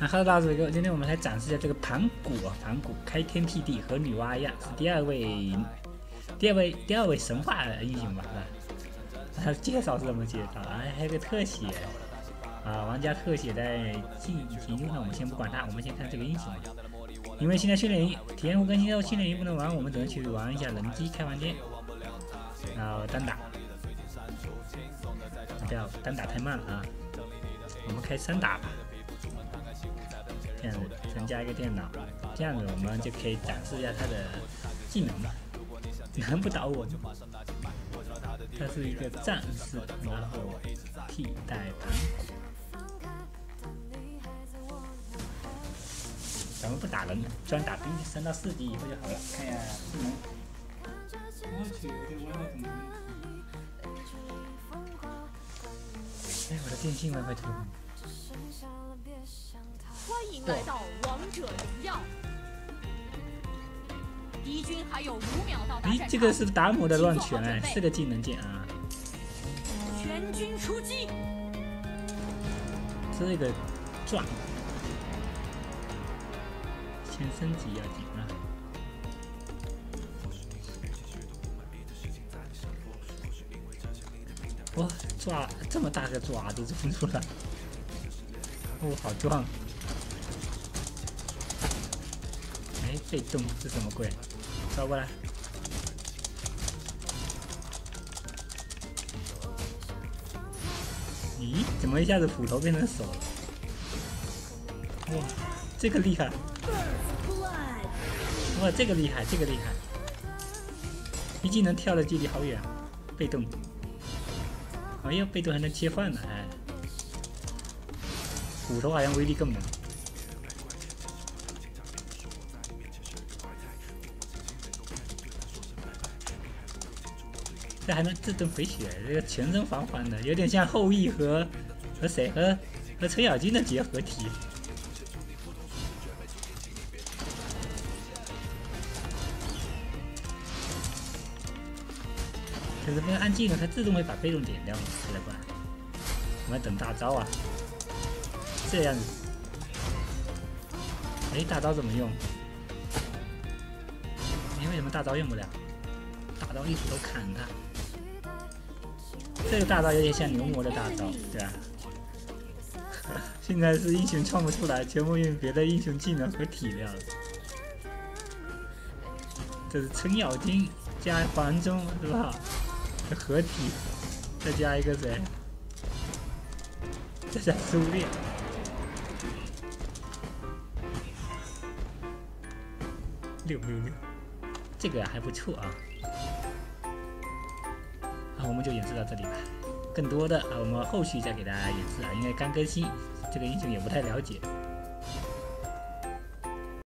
那 Hello 大嘴哥，今天我们来展示一下这个盘古啊，盘古开天辟地和女娲一样，是第二位，第二位，第二位神话英雄吧，是吧？他介绍是这么介绍啊，还有个特写啊，玩家特写在进行中，那我们先不管它，我们先看这个英雄。因为现在训练营体验服更新后，训练营不能玩，我们只能去玩一下人机开房间，然后单打，不要单打太慢了啊，我们开三打吧。这样子增加一个电脑，这样子我们就可以展示一下他的技能了。难不倒我，他是一个战士，然后替代盘古。咱们不打人，专打兵，升到四级以后就好了。看一下技能。哎，我的电信 WiFi 突然。欢迎来到王者荣耀。敌军还有五秒到达咦，这个是达摩的乱拳哎，是个技能键啊。全军出击。这个转。先升级要紧啊！哇，爪这么大个爪子冲出来，哦，好壮！被动是什么鬼？招过来！咦，怎么一下子斧头变成手了？哇，这个厉害！哇，这个厉害，这个厉害！一技能跳的距离好远，被动。哎呀，被动还能切换呢，哎。斧头好像威力更猛。这还能自动回血，这个全身缓缓的，有点像后羿和和谁和和程咬金的结合体。可是不按技能，它自动会把被动点掉吗？奇怪，我们要等大招啊！这样子，哎，大招怎么用？你为什么大招用不了？大招一斧头砍他。这个大招有点像牛魔的大招，对吧？现在是英雄创不出来，全部用别的英雄技能和体量。这是程咬金加黄忠，是吧？合体，再加一个谁？再加苏烈。六六六，这个还不错啊。我们就演示到这里吧。更多的啊，我们后续再给大家演示啊，因为刚更新，这个英雄也不太了解。